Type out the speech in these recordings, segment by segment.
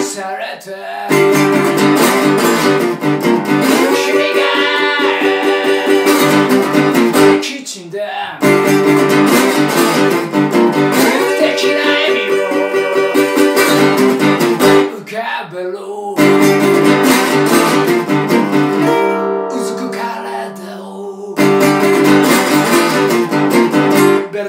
Sarete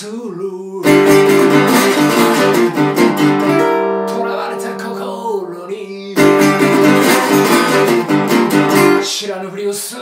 する。囚われた心に。知らぬふりをする。